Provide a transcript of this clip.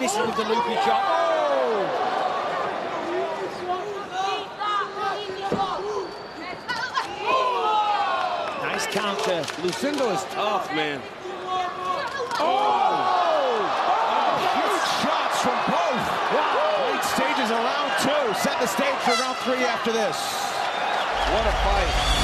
misses with the loopy chop. Oh! Nice counter. Lucindo is tough, man. Oh! Oh! oh! Huge shots from both. Wow. Late stages of round two. Set the stage for round three after this. What a fight.